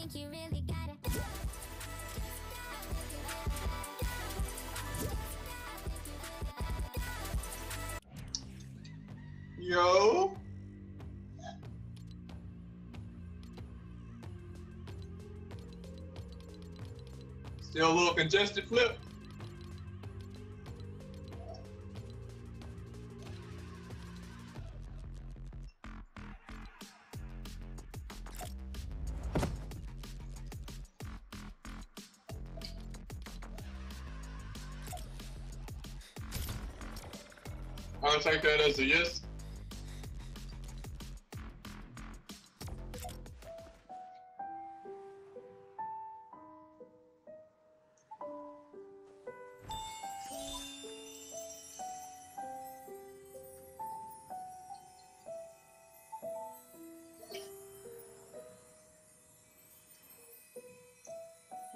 think you really gotta. Yo. Still a little congested flip. A yes.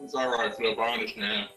It's all right, Flip. I understand.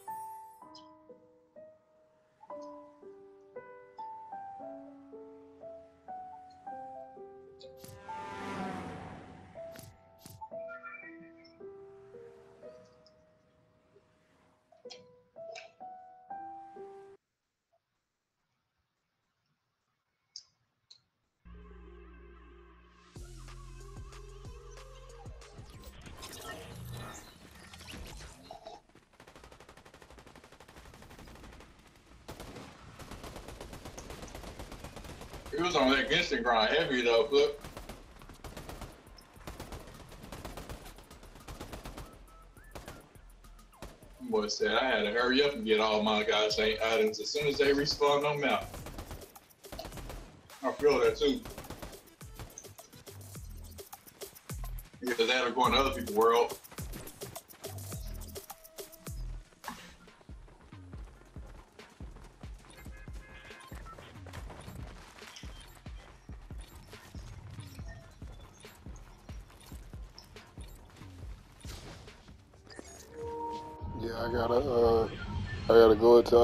He was on that Genshin grind heavy though, Flip. Boy said I had to hurry up and get all my guys items as soon as they respawn on map. I feel that too. Either that or going to other people's world.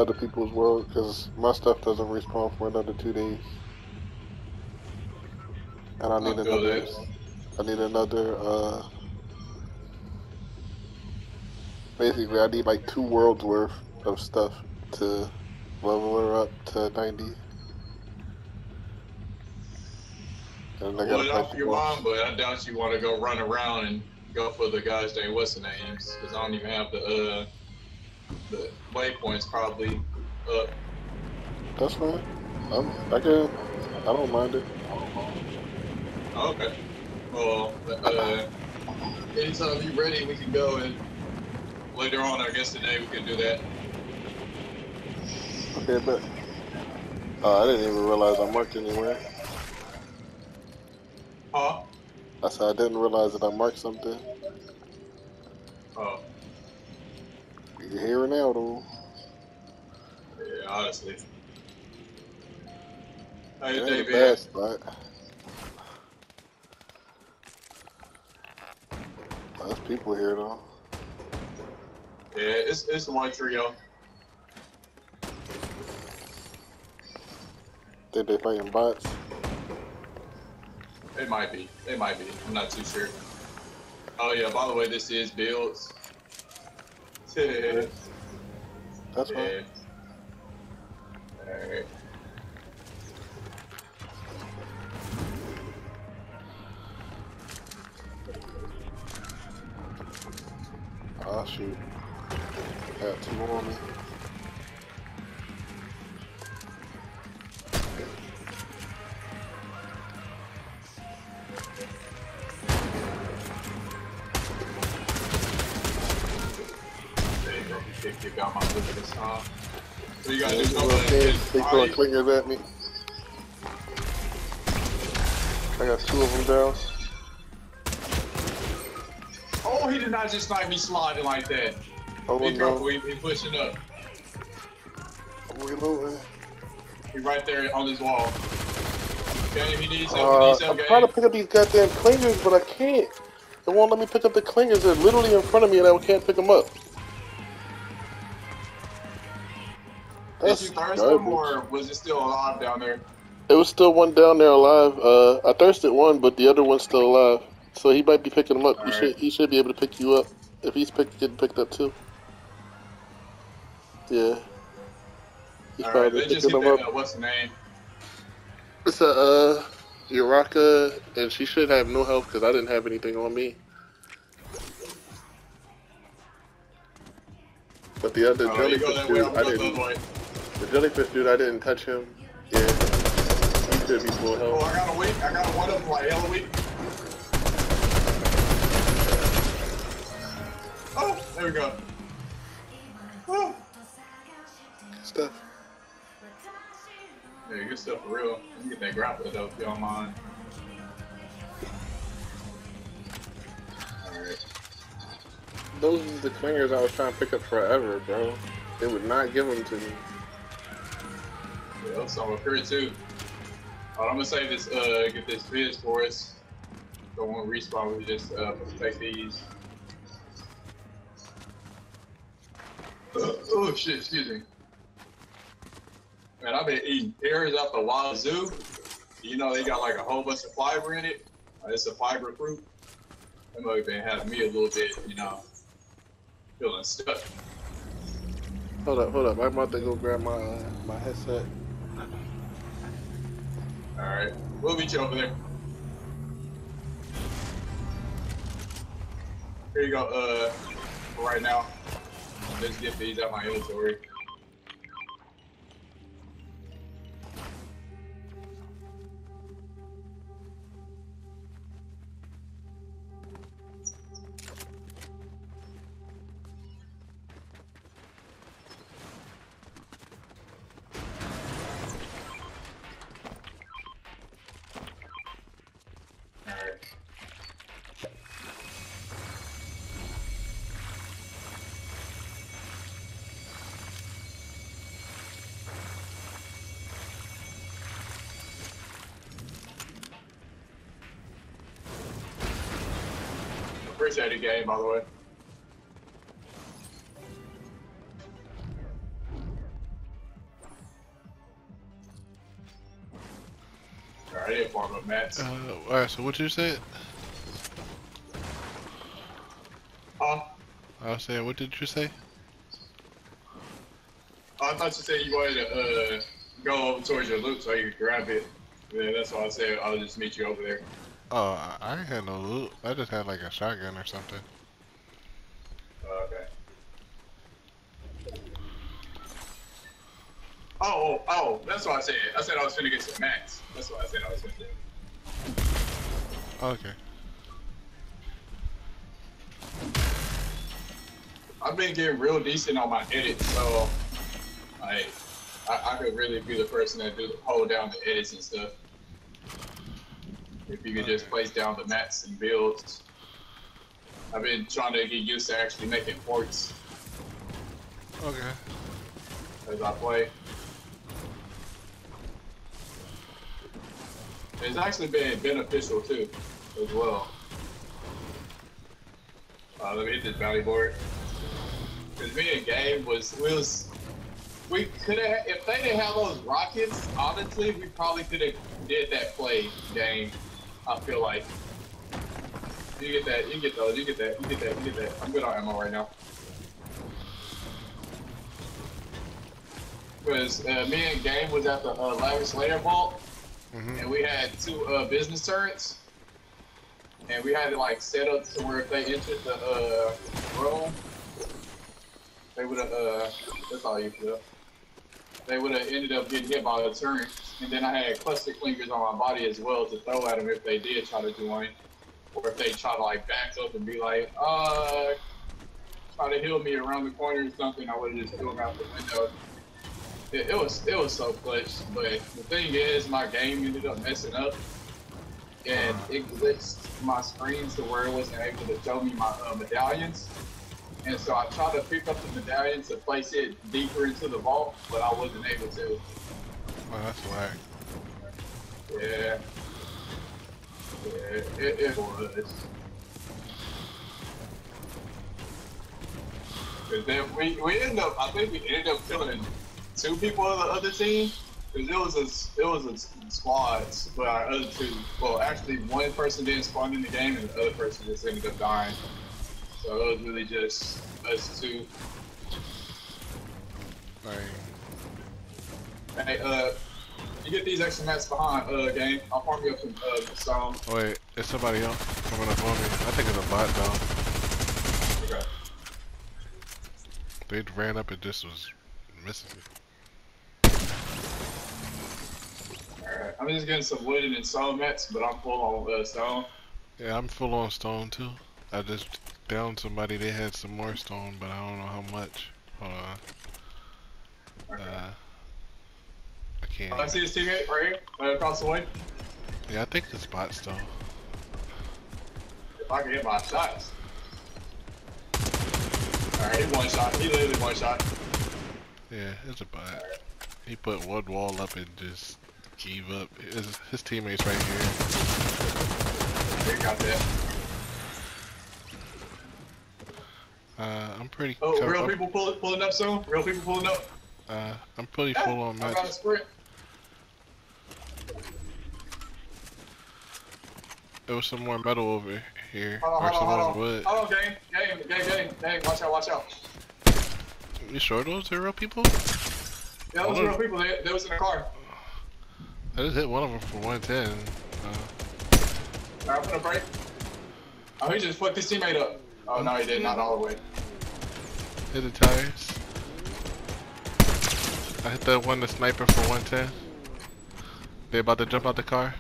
Other people's world because my stuff doesn't respawn for another two days. And I need I feel another. I need another, uh, basically I need like two worlds worth of stuff to level her up to 90. And I gotta it off your mom, but I doubt you want to go run around and go for the guys named what's the names because I don't even have the uh the waypoints probably up. That's fine. I'm, I can, I don't mind it. Oh, okay. Well, uh, anytime you're ready, we can go and later on, I guess today we can do that. Okay, but uh, I didn't even realize I marked anywhere. Huh? I said I didn't realize that I marked something. Oh, You're here now, though. yeah, honestly. It ain't a David. bad spot. There's people here though. Yeah, it's it's the white trio. Think they fighting bots? It might be. It might be. I'm not too sure. Oh yeah. By the way, this is builds. That's fine. You kick, kick out my foot this time. So you gotta do They throwing clingers at me. I got two of them down. Oh, he did not just snipe me sliding like that. Oh Be careful, no. he, he pushing up. I'm reloading. He right there on this wall. Game, he needs help. he Uh, needs help, I'm game. trying to pick up these goddamn clingers, but I can't. It won't let me pick up the clingers. They're literally in front of me and I can't pick them up. That's you thirst garbage. or was it still alive down there? It was still one down there alive. Uh, I thirsted one, but the other one's still alive. So he might be picking him up. All he right. should he should be able to pick you up if he's pick, getting picked up too. Yeah. He's All right, probably just picking him that. up. Uh, what's the name? It's a uh, Uraka, and she should have no health because I didn't have anything on me. But the other Oh, jellyfish that way. dude, I'm I didn't. The jellyfish dude, I didn't touch him. Yeah, he should be full health. Oh. I got a week. I got one of them like hella weak. Oh, there we go. Oh. Stuff. Yeah, good stuff for real. Let me get that grapple though, if don't mind. Alright. Those are the clingers I was trying to pick up forever, bro. They would not give them to me. Yeah, that's some up here too. Alright, I'm gonna save this, uh, get this fizz for us. Don't want to respawn, we just, uh, take these. Oh shit, excuse me. Man, I've been eating berries out the wazoo. You know, they got like a whole bunch of fiber in it. Uh, it's a fiber fruit. That might have been having me a little bit, you know, feeling stuck. Hold up, hold up. I'm about to go grab my my headset. Alright, we'll meet you over there. Here you go, uh, right now. Let's get these out my inventory. Appreciate it, game, by the way. Alright, I did farm up mats. Uh, alright, so what you said? Huh? I was saying, what did you say? I thought you said you wanted to uh, go over towards your loot so you could grab it. Yeah, that's why I said I'll just meet you over there. Oh, I, had no loot. I just had like a shotgun or something. Oh, okay. Oh, oh, oh, that's what I said. I said I was finna get some mats. That's what I said I was finna do. Okay. I've been getting real decent on my edits, so like I, I could really be the person that do the hold down the edits and stuff. If you could just place down the mats and builds. I've been trying to get used to actually making ports Okay. as I play. It's actually been beneficial too, as well. Uh, let me hit this bounty board. Cause me and Gabe was we was we could have if they didn't have those rockets. Honestly, we probably could have did that play game. I feel like you get that, you get those, you get that, you get that, you get that. I'm good on ammo right now. Because uh, me and Game was at the uh, Lavish Lair Vault, Mm-hmm. and we had two uh, business turrets, and we had it like set up to where if they entered the uh, room, they would have. Uh, that's all you feel. They would have ended up getting hit by the turret, and then I had cluster clingers on my body as well to throw at them if they did try to join, or if they try to like back up and be like, uh, try to heal me around the corner or something. I would have just threw them out the window it, it was it was so clutch. But the thing is, my game ended up messing up, and it glitched my screen to where it wasn't able to show me my uh, medallions. And so I tried to pick up the medallions to place it deeper into the vault, but I wasn't able to. Oh, that's whack. Yeah. Yeah, it, it was. Cause then we, we ended up, I think we ended up killing two people of the other team. Cause it was a it was a squads, but our other two, well, actually one person didn't spawn in the game and the other person just ended up dying. So it was really just us two. Like, Hey, uh, you get these extra mats behind uh game. I'll farm you up some uh stone. wait, it's somebody else coming up on me. I think it's a bot though. Okay. They ran up and just was missing me. Alright, I'm just getting some wood and stone mats, but I'm full on uh, stone. Yeah, I'm full on stone too. I just downed somebody. They had some more stone, but I don't know how much. Hold on. Uh, I can't. I see his teammate right here, right across the way. Yeah, I think it's bots though. If I can hit my shots. Alright, he one shot. He literally one shot. Yeah, it's a bot. He put one wall up and just gave up. His, his teammates right here. He got that. Uh, I'm pretty. Oh, co- real people pull, pulling up soon? Real people pulling up? Uh, I'm pretty Yeah, full on I got a sprint. There was some more metal over here, Hold on, or hold some on, more hold on. wood. Hold on, game, game, game, game, game. Watch out, watch out. You sure those are real people? Yeah, those Hold real people. They, they was in the car. I just hit one of them for 110. Uh, Alright, I'm gonna break. Oh, he just fucked his teammate up. Oh, no, he did. Not all the way. hit the tires. I hit that one, the sniper for 110. They about to jump out the car.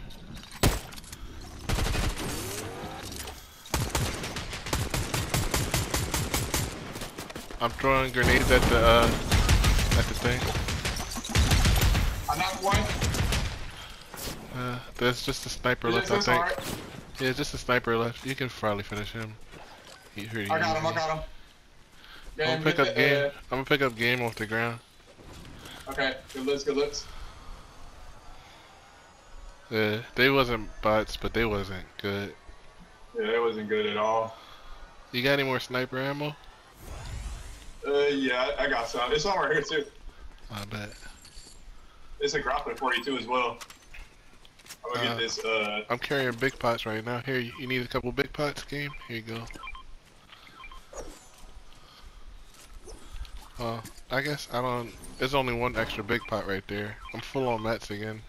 I'm throwing grenades at the uh at the thing. I knocked one. Uh, there's just a sniper left, I think. Yeah, just a sniper left. You can probably finish him. He pretty I got him, I got him. I'm gonna pick up the, game. I'm gonna pick up game off the ground. Uh, okay, good looks, good looks. Yeah, they wasn't bots, but they wasn't good. Yeah, that wasn't good at all. You got any more sniper ammo? Uh, yeah, I, got some. It's some right here, too. I bet. It's a grappling 42 as well. I'm gonna Uh, get this, uh, I'm carrying big pots right now. Here, you you need a couple big pots, game? Here you go. Uh, I guess I don't. There's only one extra big pot right there. I'm full on mats again.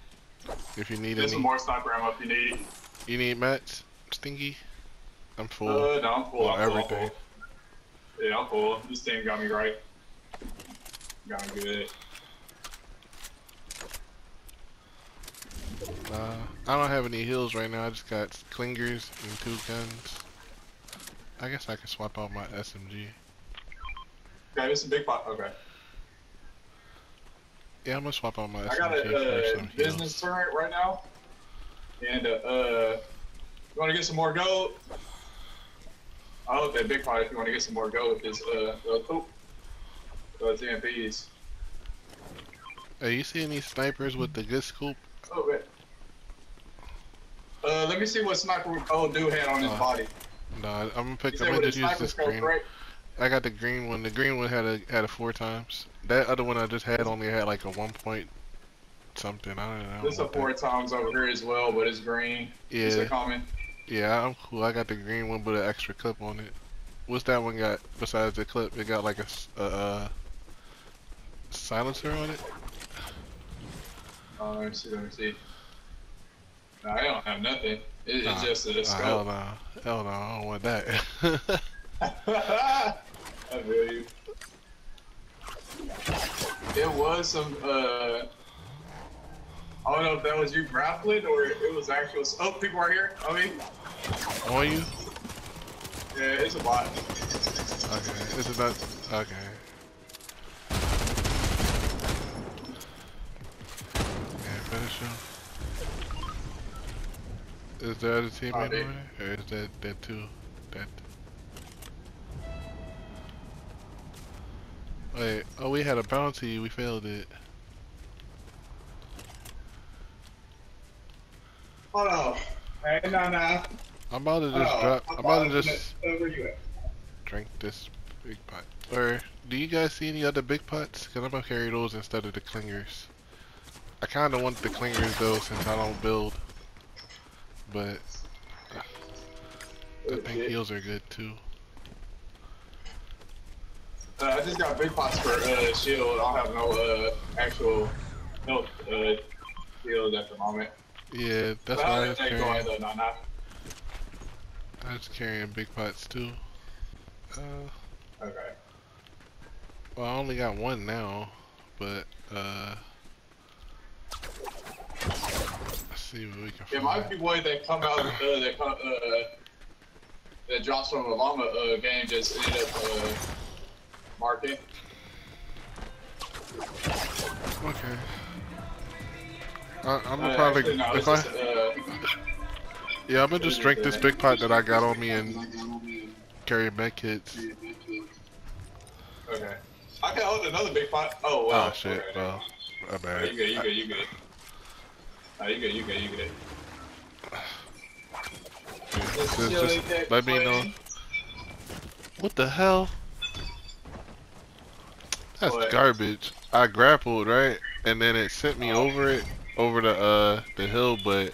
If you need there's any, more sniper ammo if you need. you need mats, Stinky. I'm full. Uh, no, I'm full. I'm full, I'm everything. full. Yeah, I'm full. This team got me right. Got me good. Uh, I don't have any heals right now. I just got clingers and two guns. I guess I can swap out my SMG. Okay, this is a big pot. Okay. Yeah, I'm gonna swap out my I got a uh, business turret right now. And, uh, uh, you want to get some more gold? I hope that big pot if you want to get some more gold is, uh, uh, poop. Uh, TMPs. Hey, you see any snipers with the good scoop? Oh, wait. Uh, let me see what sniper old dude had on his Uh, body. No, I'm gonna pick. I'm gonna just use scope, green. correct? I got the green one. The green one had a had a four times. That other one I just had only had like a one point something. I don't know. This a four that- times over here as well, but it's green. It's a Yeah, common. yeah, I'm cool. I got the green one with an extra clip on it. What's that one got besides the clip? It got like a uh, silencer on it. Oh, let me see, let me see. No, I don't have nothing. It, it's just a Oh, hell scope. no, hell no, I don't want that. I feel you. It was some, uh, I don't know if that was you grappling or it was actual. Oh, people are here. I mean, on you? yeah, it's a bot. Okay, it's about. Okay. Yeah, finish him. Is the other teammate Oh, over there? Or is that that two? That. Wait. Oh, we had a bounty. We failed it. Oh no. Hey, no, no. I'm about to just Oh, drop. I'm about to I'm just Where you at? drink this big pot. Or do you guys see any other big pots? Cause I'm gonna carry those instead of the clingers. I kind of want the clingers though since I don't build. But I Oh, think heals are good too. Uh, I just got big pots for uh, shield. I don't have no uh, actual health uh, shield at the moment. Yeah, that's why I was let that go ahead carrying. though, nah, nah. I was carrying big pots too. Uh, Okay. well, I only got one now, but uh, let's see what we can It find. might be one that come out uh, that come uh, that drops from a llama uh, game just ended up uh, marking. Okay. I, I'm gonna Uh, probably actually, no, if I just, uh, yeah I'm gonna just drink this big pot that I got on me and carry med kits. okay. I can hold another big pot. Oh wow. Oh shit, Okay. well, my Oh, bad. you good, you good, you good. Oh, you good, you good, you good. Just, just let me know. What the hell? That's What? garbage. I grappled right, and then it sent me over it, over the uh the hill, but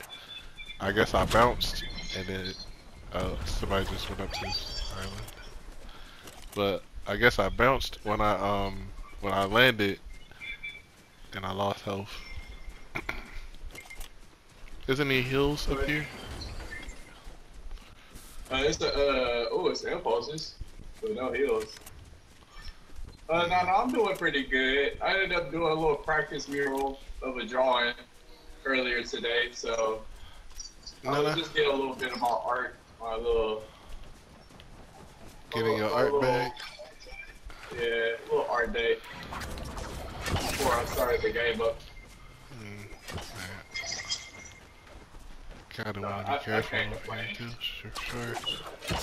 I guess I bounced, and then uh somebody just went up to this island. But I guess I bounced when I um when I landed, and I lost health. Isn't any hills up here? Uh, it's the uh oh, it's impulses, but no heals. Uh, no, no, I'm doing pretty good. I ended up doing a little practice mural of a drawing earlier today, so I No, was no. just getting a little bit of my art, my little Getting a your art little- back. Yeah, a little art day before I started the game up. Kind of No, want I- I to be careful over here Sure, sure.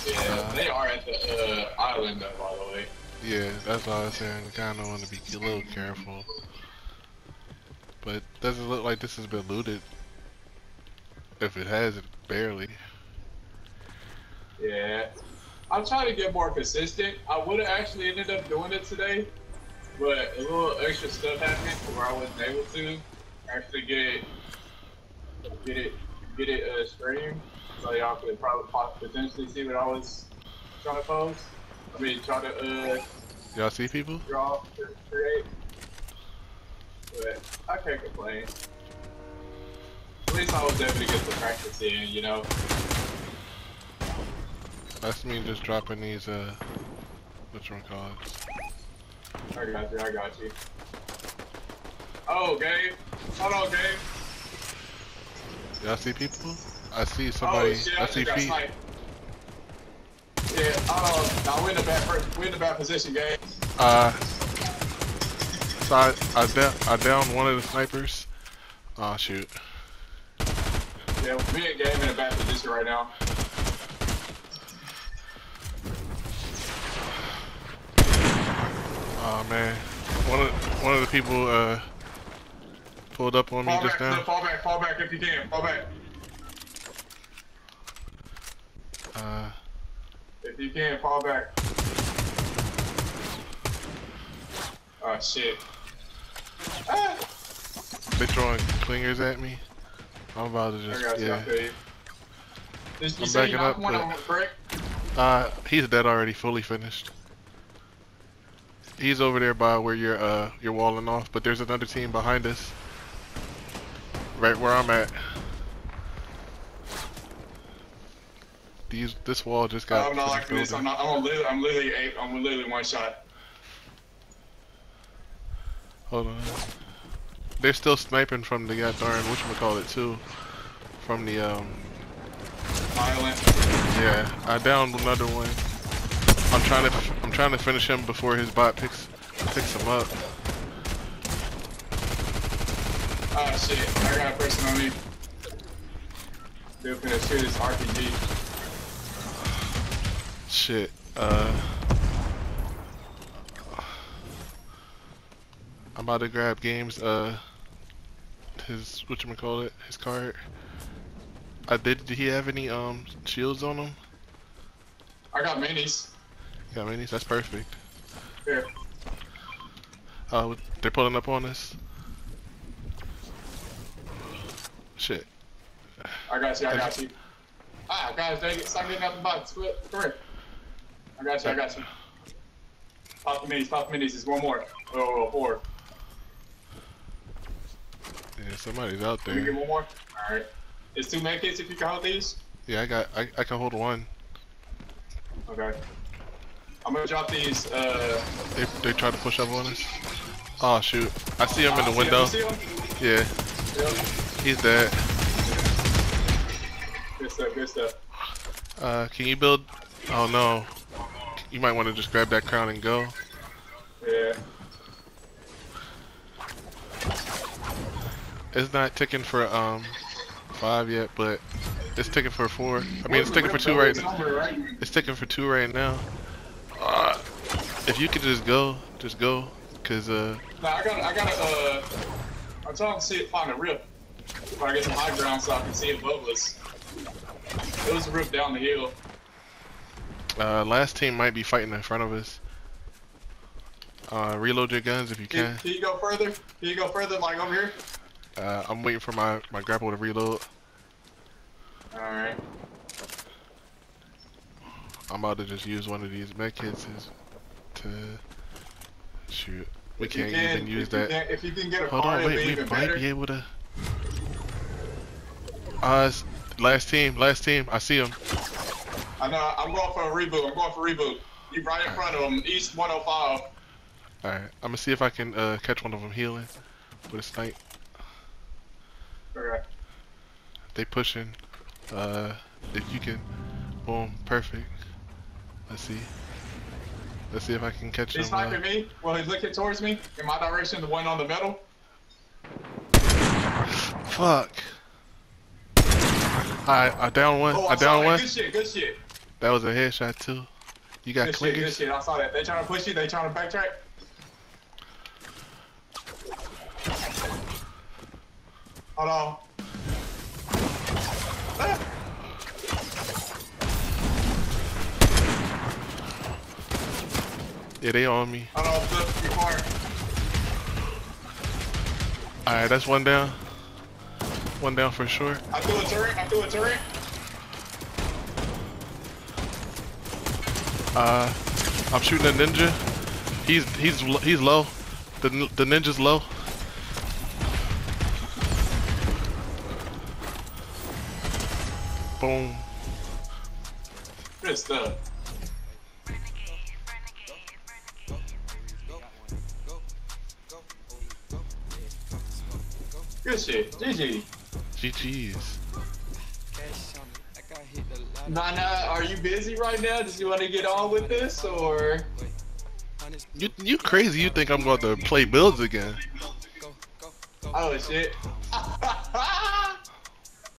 Yeah, Uh, they are at the uh, island, though, by the way. Yeah, that's all I was saying. Kind of want to be a little careful. But doesn't look like this has been looted. If it hasn't, barely. Yeah. I'm trying to get more consistent. I would have actually ended up doing it today, but a little extra stuff happened where I wasn't able to actually get it, get it, get it uh, streamed, so y'all could probably pot- potentially see what I was trying to post. I mean, trying to uh, Y'all see people? draw, create. But I can't complain. At least I was able to get the practice in, you know. That's me just dropping these, uh, called? I got you, I got you. Oh, Gabe. Hold on, Gabe. Y'all see people? I see somebody. oh, shit, I I see feet. Uh, we're in the bad, we're in the bad position. Uh, so I, I, down, I downed one of the snipers. Oh shoot. Yeah, me and Gabe in a bad position right now. Oh man. One of one of the people uh pulled up on me Fall just back, now. fall back, fall back if you can. Fall back. Uh, you can't fall back. Oh, shit. Ah, they throwing clingers at me. I'm about to I just got you, yeah. you. Did you I'm backing up, one but- on the brick? Uh, he's dead already, fully finished. He's over there by where you're uh you're walling off, but there's another team behind us. Right where I'm at. These this wall just got I'm not like this. I'm not. I'm literally. I'm literally. eight- I'm literally one shot. Hold on. They're still sniping from the god darn it too. From the um Violent. yeah. I downed another one. I'm trying to I'm trying to finish him before his bot picks picks him up. Oh shit! I got a person on me. They're gonna shoot his RPG. Shit. Uh I'm about to grab games uh his what you call it? his card. I did did he have any um shields on him? I got minis. Got minis? That's perfect. Here. Uh they're pulling up on us. Shit. I got you, I got you. Ah, guys, they get stop getting out the box. Quit, come here. I got you, I got you. Pop the minis, pop the minis, there's one more. Oh, four. Yeah, somebody's out there. Can you get one more? Alright. There's two med kits if you can hold these. Yeah, I got. I, I can hold one. Okay. I'm gonna drop these, uh... They they try to push up on us. Oh shoot! I see him in ah, the 'em, window. you see 'em? Yeah, Yep. he's dead. Good stuff, good stuff. Uh, can you build? Oh no. You might want to just grab that crown and go. Yeah. It's not ticking for um five yet, but it's ticking for four. I mean, it's ticking for two right now. It's ticking for two right now. Uh, if you could just go, just go, cause uh, Nah, I gotta, I gotta, uh... I'm trying to see it, find a rip. If I get some high ground so I can see above us. It was a rip down the hill. Uh, last team might be fighting in front of us. Uh, reload your guns if you Can, can. can you go further? Can you go further, like over here? Uh, I'm waiting for my my grapple to reload. Alright. I'm about to just use one of these med kits to shoot. We If can't can- even use that. can- If you can get a Hold on, wait, be we might better. be able to. Uh, last team, last team. I see him. I know, I'm going for a reboot. I'm going for a reboot. You right in front of them, East 105. All right, I'm gonna see if I can uh, catch one of them healing with a snipe. Okay. They pushing. Uh, if you can, boom, perfect. Let's see. Let's see if I can catch He's him. uh, sniping me. Well, he's looking towards me in my direction, the one on the metal. Fuck. I I down one. Oh, I down that. one. Good shit, good shit. That was a headshot too. You got Good shit, good shit. I saw that. They trying to push you. They trying to backtrack. Hold on. Ah! Yeah, they on me. Hold on, flip your car. All right, that's one down. One down for sure. I threw a turret. I threw a turret. Uh, I'm shooting a ninja. He's he's he's low. The the ninja's low. Boom. Good stuff. Good shit. GG. GG's. Nana, are you busy right now? Does you want to get on with this or? You you crazy? You think I'm going to play builds again? Oh shit.